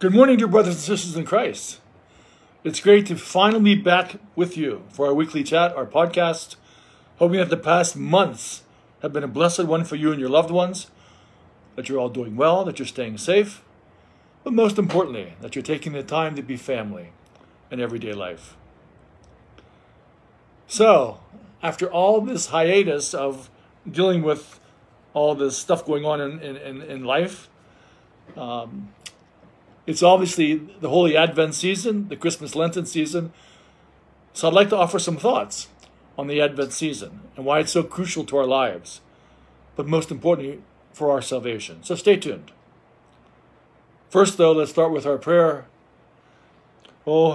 Good morning, dear brothers and sisters in Christ. It's great to finally be back with you for our weekly chat, our podcast. Hoping that the past months have been a blessed one for you and your loved ones, that you're all doing well, that you're staying safe, but most importantly, that you're taking the time to be family in everyday life. So, after all this hiatus of dealing with all this stuff going on in, in, in life, um, it's obviously the Holy Advent season, the Christmas Lenten season. So I'd like to offer some thoughts on the Advent season and why it's so crucial to our lives, but most importantly, for our salvation. So stay tuned. First, though, let's start with our prayer. O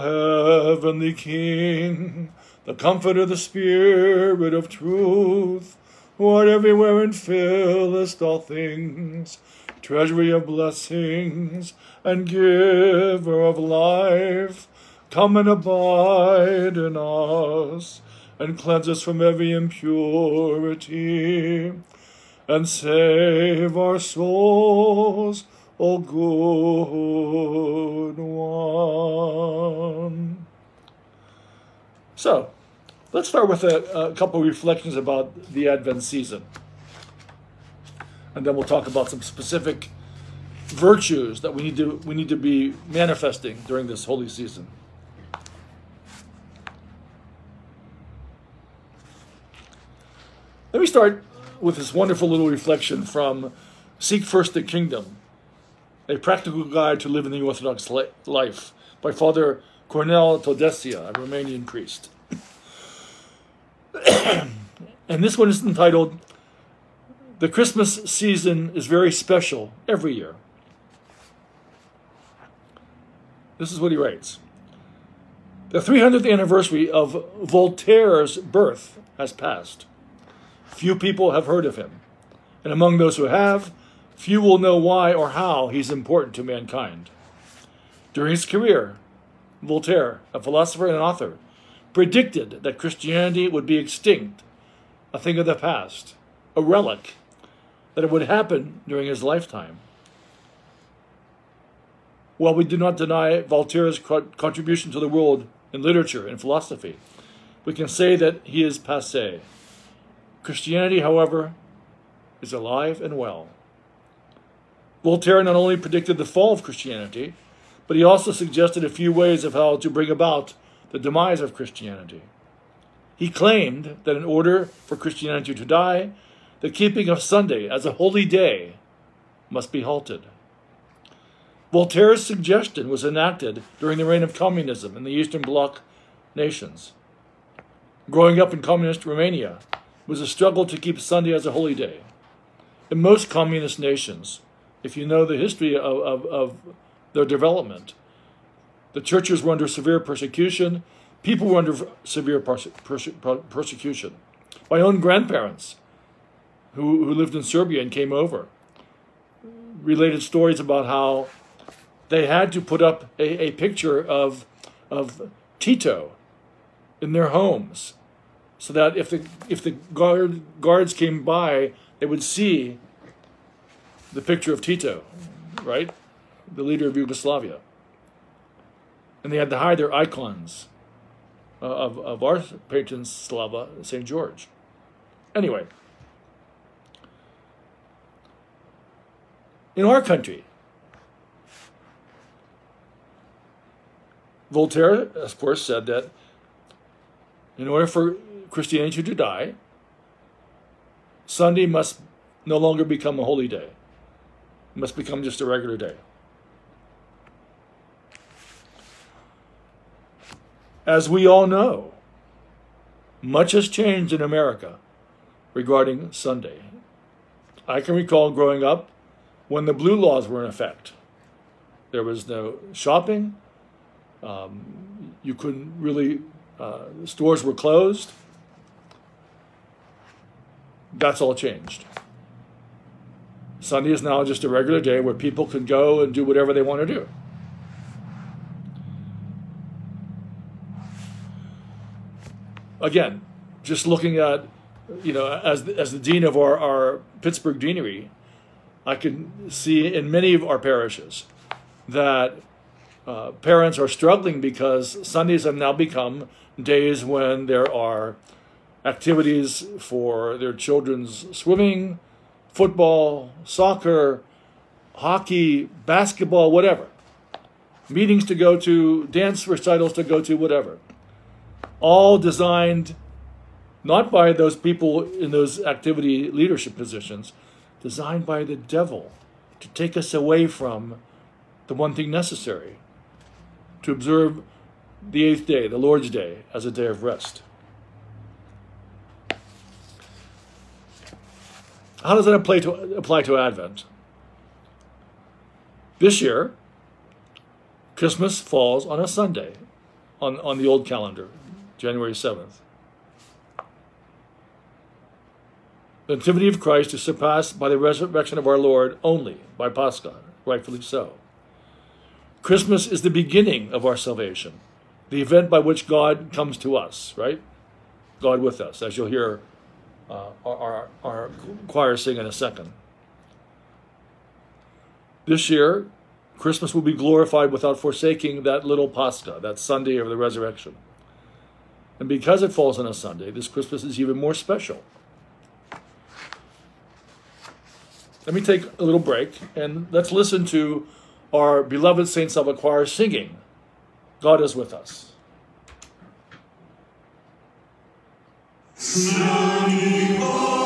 heavenly King, the comforter, of the Spirit of truth, who art everywhere and fillest all things, treasury of blessings and giver of life, come and abide in us, and cleanse us from every impurity, and save our souls, O good one. So, let's start with a, a couple reflections about the Advent season. And then we'll talk about some specific virtues that we need to we need to be manifesting during this holy season. Let me start with this wonderful little reflection from Seek First the Kingdom, a practical guide to living the Orthodox life by Father Cornel Todeasa, a Romanian priest. and this one is entitled The Christmas Season is Very Special Every Year. This is what he writes. The 300th anniversary of Voltaire's birth has passed. Few people have heard of him, and among those who have, few will know why or how he's important to mankind. During his career, Voltaire, a philosopher and an author, predicted that Christianity would be extinct, a thing of the past, a relic, that it would happen during his lifetime. While we do not deny Voltaire's contribution to the world in literature and philosophy, we can say that he is passe. Christianity, however, is alive and well. Voltaire not only predicted the fall of Christianity, but he also suggested a few ways of how to bring about the demise of Christianity. He claimed that in order for Christianity to die, the keeping of Sunday as a holy day must be halted. Voltaire's suggestion was enacted during the reign of communism in the Eastern Bloc nations. Growing up in communist Romania was a struggle to keep Sunday as a holy day. In most communist nations, if you know the history of, of, of their development, the churches were under severe persecution, people were under severe perse perse persecution. My own grandparents, who, who lived in Serbia and came over, related stories about how they had to put up a, a picture of, of Tito in their homes so that if the, if the guard, guards came by, they would see the picture of Tito, right? The leader of Yugoslavia. And they had to hide their icons uh, of, of our patron Slava, St. George. Anyway, in our country, Voltaire, of course, said that in order for Christianity to die, Sunday must no longer become a holy day. It must become just a regular day. As we all know, much has changed in America regarding Sunday. I can recall growing up when the blue laws were in effect. There was no shopping, um, you couldn't really, uh, stores were closed. That's all changed. Sunday is now just a regular day where people can go and do whatever they want to do. Again, just looking at, you know, as as the dean of our, our Pittsburgh deanery, I can see in many of our parishes that uh, parents are struggling because Sundays have now become days when there are activities for their children's swimming, football, soccer, hockey, basketball, whatever. Meetings to go to, dance recitals to go to, whatever. All designed not by those people in those activity leadership positions, designed by the devil to take us away from the one thing necessary to observe the eighth day, the Lord's Day, as a day of rest. How does that apply to, apply to Advent? This year, Christmas falls on a Sunday on, on the old calendar, January 7th. The nativity of Christ is surpassed by the resurrection of our Lord only by Pascha, rightfully so. Christmas is the beginning of our salvation, the event by which God comes to us, right? God with us, as you'll hear uh, our, our, our choir sing in a second. This year, Christmas will be glorified without forsaking that little Pascha, that Sunday of the resurrection. And because it falls on a Sunday, this Christmas is even more special. Let me take a little break and let's listen to our beloved saints of Sava choir singing, God is with us. I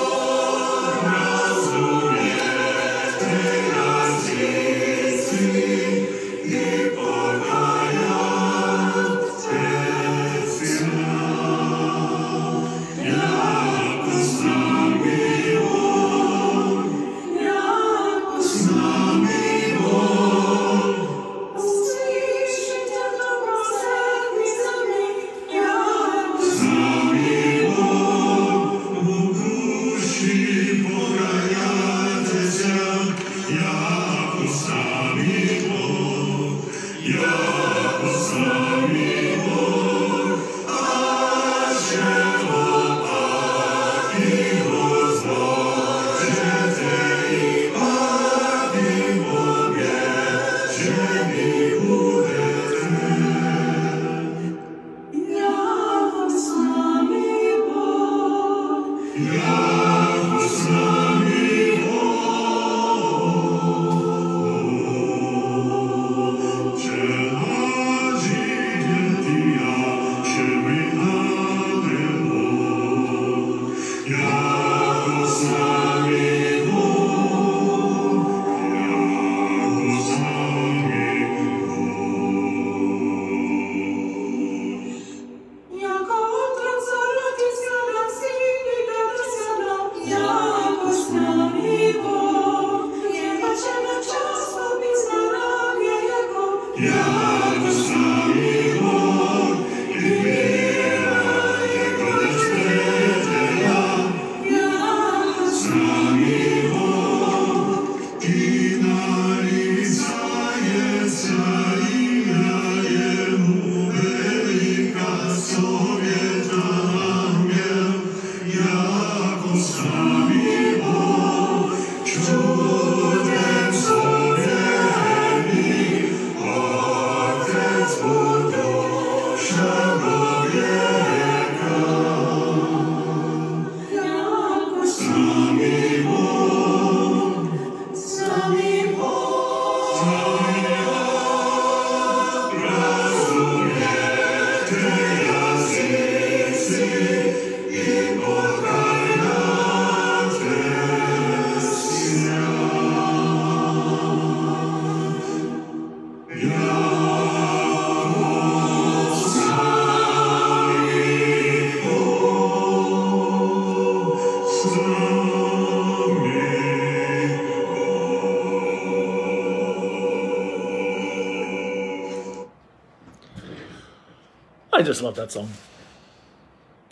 love that song.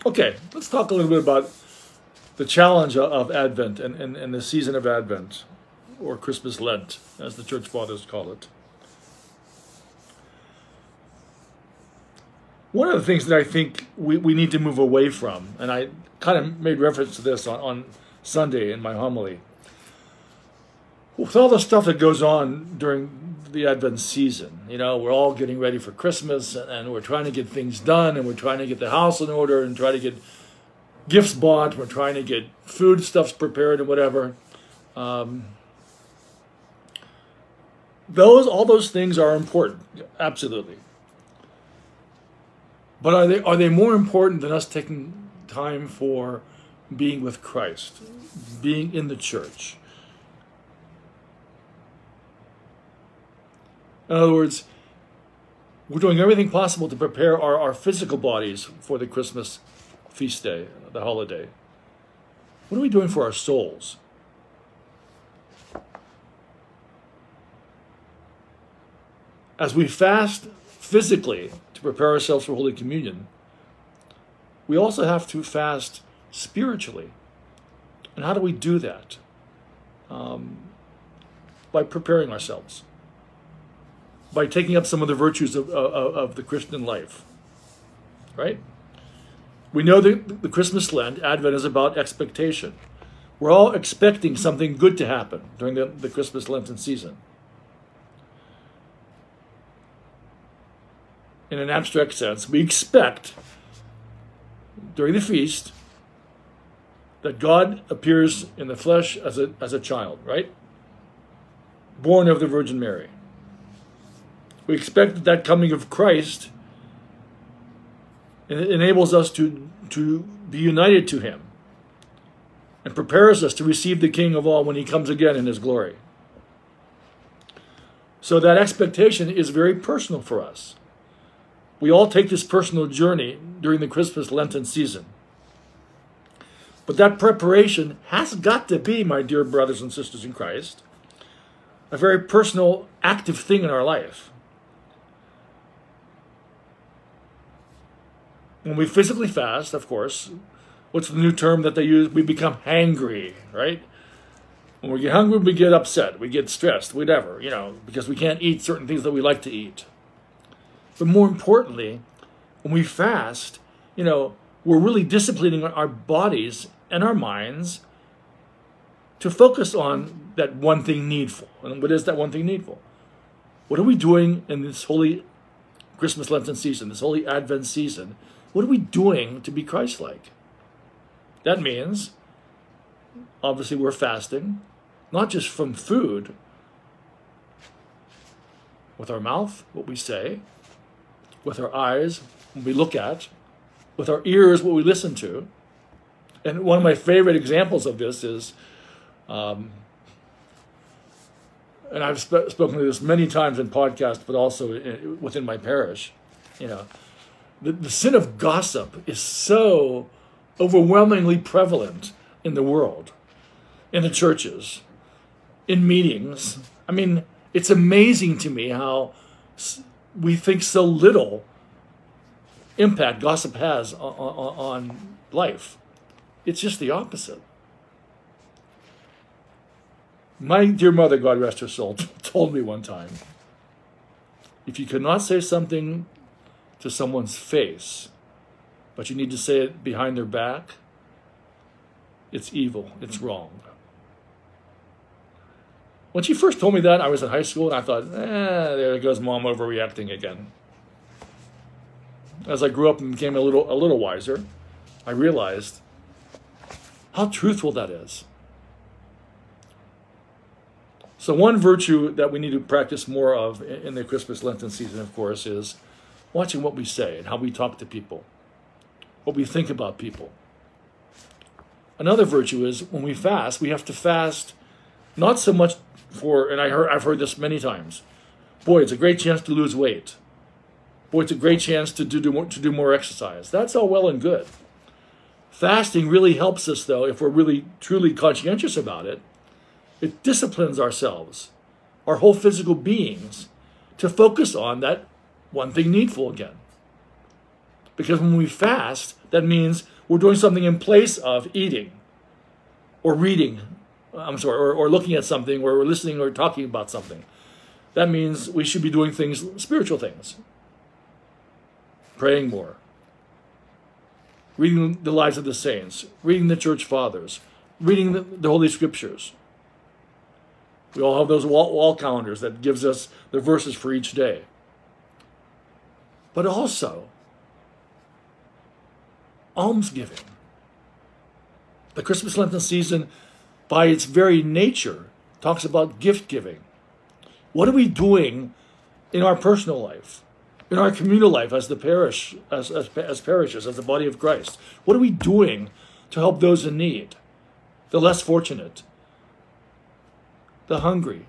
Okay, let's talk a little bit about the challenge of Advent and, and, and the season of Advent, or Christmas Lent, as the church fathers call it. One of the things that I think we, we need to move away from, and I kind of made reference to this on, on Sunday in my homily, with all the stuff that goes on during the Advent season. You know, we're all getting ready for Christmas and we're trying to get things done and we're trying to get the house in order and try to get gifts bought. We're trying to get food stuffs prepared and whatever. Um, those all those things are important, absolutely. But are they are they more important than us taking time for being with Christ, being in the church? In other words, we're doing everything possible to prepare our, our physical bodies for the Christmas feast day, the holiday. What are we doing for our souls? As we fast physically to prepare ourselves for Holy Communion, we also have to fast spiritually. And how do we do that? Um, by preparing ourselves by taking up some of the virtues of, of, of the Christian life. Right? We know that the Christmas Lent, Advent, is about expectation. We're all expecting something good to happen during the, the Christmas Lenten season. In an abstract sense, we expect during the feast that God appears in the flesh as a, as a child, right? Born of the Virgin Mary. We expect that, that coming of Christ enables us to, to be united to him and prepares us to receive the King of all when he comes again in his glory. So that expectation is very personal for us. We all take this personal journey during the Christmas Lenten season. But that preparation has got to be, my dear brothers and sisters in Christ, a very personal, active thing in our life. When we physically fast, of course, what's the new term that they use? We become hangry, right? When we get hungry, we get upset, we get stressed, whatever, you know, because we can't eat certain things that we like to eat. But more importantly, when we fast, you know, we're really disciplining our bodies and our minds to focus on that one thing needful. And what is that one thing needful? What are we doing in this holy Christmas Lenten season, this holy Advent season, what are we doing to be Christ like? That means, obviously, we're fasting, not just from food, with our mouth, what we say, with our eyes, what we look at, with our ears, what we listen to. And one of my favorite examples of this is, um, and I've sp- spoken to this many times in podcasts, but also in, within my parish, you know, the, the sin of gossip is so overwhelmingly prevalent in the world, in the churches, in meetings. I mean, it's amazing to me how we think so little impact gossip has on, on, on life. It's just the opposite. My dear mother, God rest her soul, told me one time if you cannot say something to someone's face, but you need to say it behind their back, it's evil, it's wrong. When she first told me that, I was in high school and I thought, eh, there goes mom overreacting again. As I grew up and became a little, a little wiser, I realized how truthful that is. So, one virtue that we need to practice more of in the Christmas Lenten season, of course, is watching what we say and how we talk to people, what we think about people. Another virtue is when we fast, we have to fast not so much for, and I heard, I've heard this many times. Boy, it's a great chance to lose weight. Boy, it's a great chance to do, more, to do more exercise. That's all well and good. Fasting really helps us, though, if we're really truly conscientious about it. It disciplines ourselves, our whole physical beings, to focus on that one thing needful again. Because when we fast, that means we're doing something in place of eating or reading, I'm sorry, or, or looking at something, or we're listening or talking about something. That means we should be doing things, spiritual things. Praying more, reading the lives of the saints, reading the church fathers, reading the, the Holy Scriptures. We all have those wall, wall calendars that gives us the verses for each day. But also, almsgiving. The Christmas Lenten season, by its very nature, talks about gift giving. What are we doing in our personal life, in our communal life as the parish, as, as, as parishes, as the body of Christ? What are we doing to help those in need, the less fortunate, the hungry,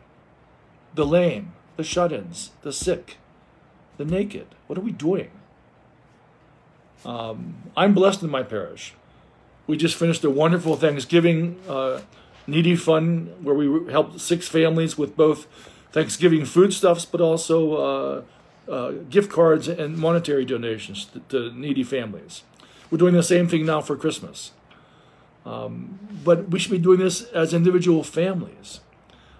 the lame, the shut ins, the sick, the naked? What are we doing? Um, I'm blessed in my parish. We just finished a wonderful Thanksgiving uh, needy fund where we helped six families with both Thanksgiving foodstuffs, but also uh, uh, gift cards and monetary donations to, to, needy families. We're doing the same thing now for Christmas. Um, but we should be doing this as individual families.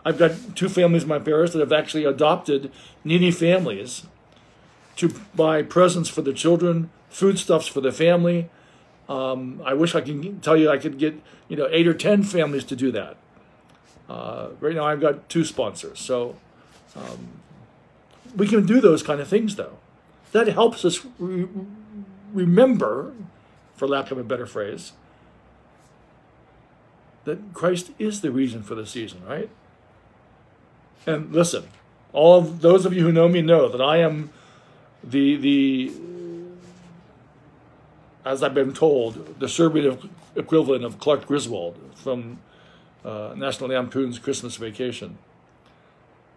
I've got two families in my parish that have actually adopted needy families to buy presents for the children, foodstuffs for the family. Um, I wish I can tell you I could get you know eight or ten families to do that. Uh, right now, I've got two sponsors, so um, we can do those kind of things. Though that helps us re- remember, for lack of a better phrase, that Christ is the reason for the season, right? And listen, all of those of you who know me know that I am the the as I've been told, the Serbian equivalent of Clark Griswold from uh, National Lampoon's Christmas Vacation.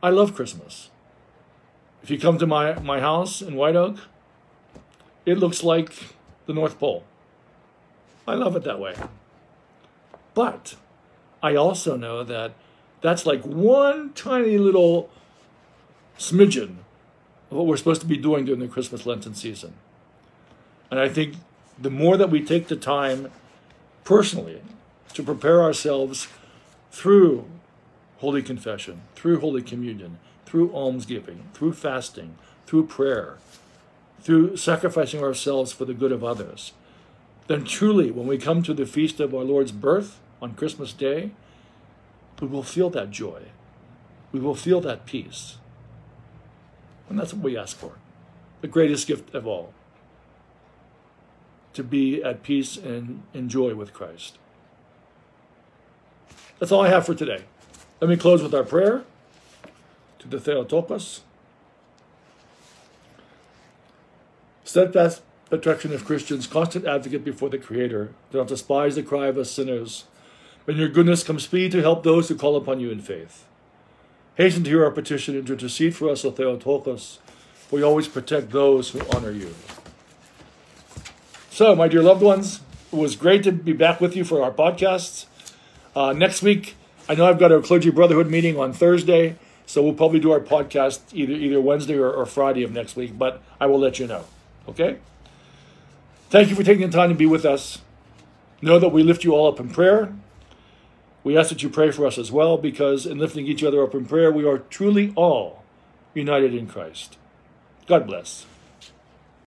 I love Christmas. If you come to my, my house in White Oak, it looks like the North Pole. I love it that way. But I also know that that's like one tiny little smidgen what we're supposed to be doing during the Christmas Lenten season. And I think the more that we take the time personally to prepare ourselves through Holy Confession, through Holy Communion, through almsgiving, through fasting, through prayer, through sacrificing ourselves for the good of others, then truly, when we come to the feast of our Lord's birth on Christmas Day, we will feel that joy. We will feel that peace. And that's what we ask for the greatest gift of all to be at peace and in joy with Christ. That's all I have for today. Let me close with our prayer to the Theotokos. Steadfast attraction of Christians, constant advocate before the Creator, do not despise the cry of us sinners. In your goodness, come speed to help those who call upon you in faith. Hasten to hear our petition and to intercede for us, O Theotokos, for you always protect those who honor you. So, my dear loved ones, it was great to be back with you for our podcasts. Uh, next week, I know I've got a clergy brotherhood meeting on Thursday, so we'll probably do our podcast either either Wednesday or, or Friday of next week. But I will let you know. Okay. Thank you for taking the time to be with us. Know that we lift you all up in prayer. We ask that you pray for us as well, because in lifting each other up in prayer, we are truly all united in Christ. God bless.